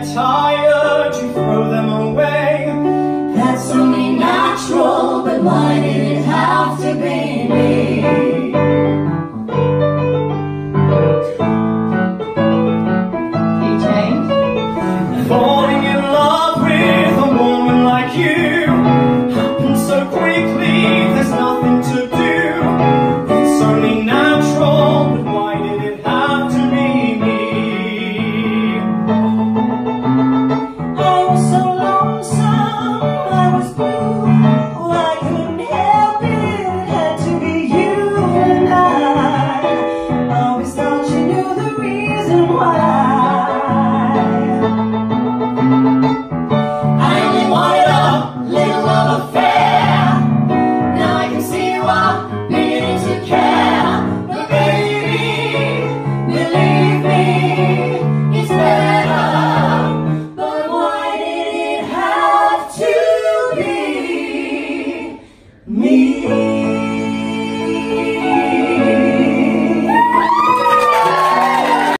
get tired, you throw them away. That's only natural, but why did it have to be me? Falling in love with a woman like you happens so quickly.